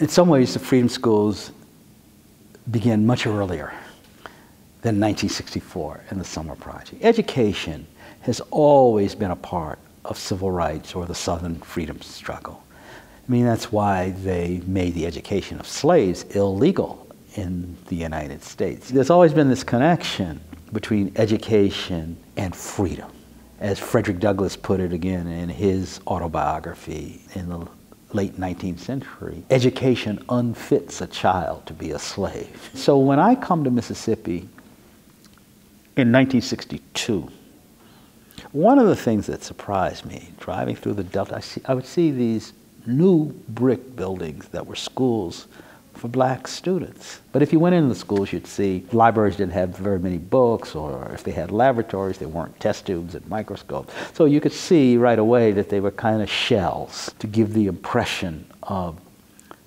in some ways, the freedom schools began much earlier than 1964 and the Summer Project. Education has always been a part of civil rights or the Southern freedom struggle. I mean, that's why they made the education of slaves illegal in the United States. There's always been this connection between education and freedom. As Frederick Douglass put it again in his autobiography in the late 19th century, education unfits a child to be a slave. So when I come to Mississippi in 1962, one of the things that surprised me driving through the Delta, I, see, I would see these new brick buildings that were schools for black students. But if you went into the schools, you'd see libraries didn't have very many books, or if they had laboratories, they weren't test tubes and microscopes. So you could see right away that they were kind of shells to give the impression of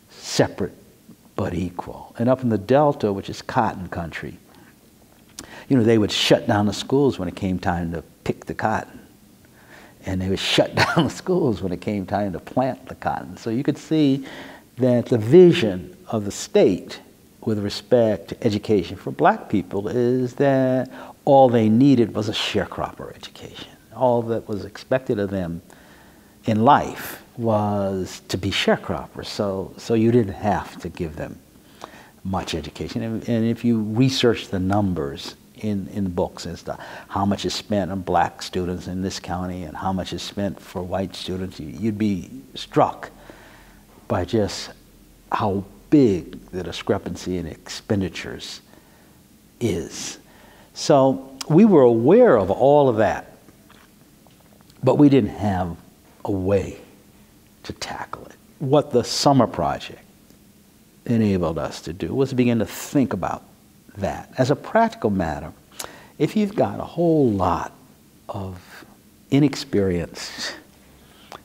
separate but equal. And up in the Delta, which is cotton country, you know, they would shut down the schools when it came time to pick the cotton. And they would shut down the schools when it came time to plant the cotton. So you could see that the vision of the state with respect to education for black people is that all they needed was a sharecropper education. All that was expected of them in life was to be sharecroppers. So, so you didn't have to give them much education. And, and if you research the numbers in, in books as to how much is spent on black students in this county and how much is spent for white students, you'd be struck by just how big the discrepancy in expenditures is. So we were aware of all of that, but we didn't have a way to tackle it. What the summer project enabled us to do was begin to think about that. As a practical matter, if you've got a whole lot of inexperienced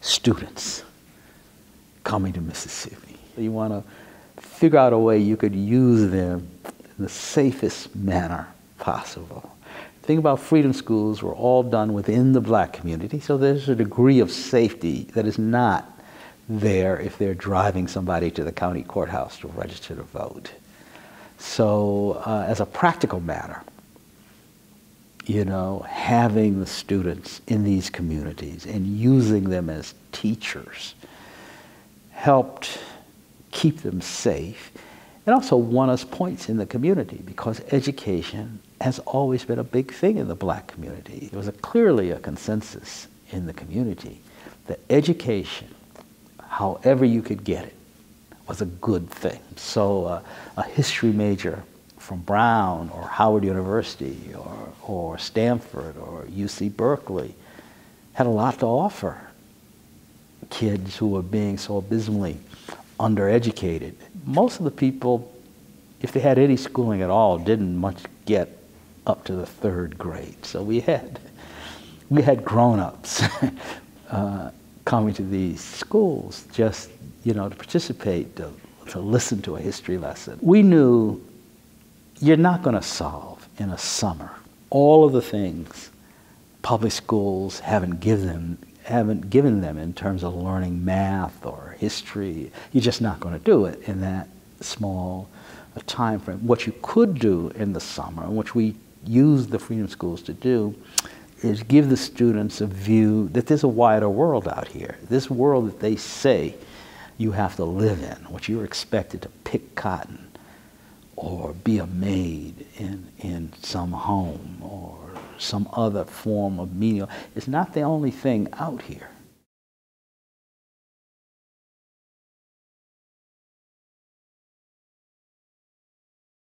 students coming to Mississippi, you want to figure out a way you could use them in the safest manner possible. Think about freedom schools were all done within the black community, so there's a degree of safety that is not there if they're driving somebody to the county courthouse to register to vote. So, uh, as a practical matter, you know, having the students in these communities and using them as teachers helped keep them safe and also won us points in the community because education has always been a big thing in the black community. There was a, clearly a consensus in the community that education, however you could get it, was a good thing. So uh, a history major from Brown or Howard University or, or Stanford or UC Berkeley had a lot to offer kids who were being so abysmally undereducated. Most of the people, if they had any schooling at all, didn't much get up to the third grade. So we had, we had grown-ups uh, coming to these schools just you know, to participate, to, to listen to a history lesson. We knew you're not going to solve in a summer all of the things public schools haven't given them, haven't given them in terms of learning math or history. You're just not going to do it in that small a time frame. What you could do in the summer, which we use the freedom schools to do, is give the students a view that there's a wider world out here. This world that they say you have to live in, which you're expected to pick cotton or be a maid in, in some home or some other form of menial, is not the only thing out here.